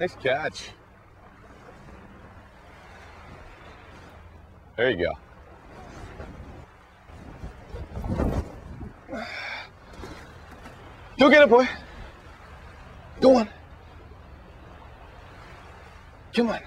Nice catch. There you go. Go get it, boy. Go on. Come on.